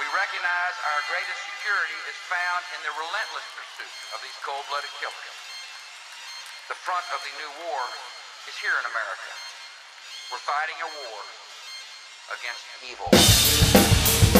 We recognize our greatest security is found in the relentless pursuit of these cold-blooded killers. The front of the new war is here in America. We're fighting a war against evil.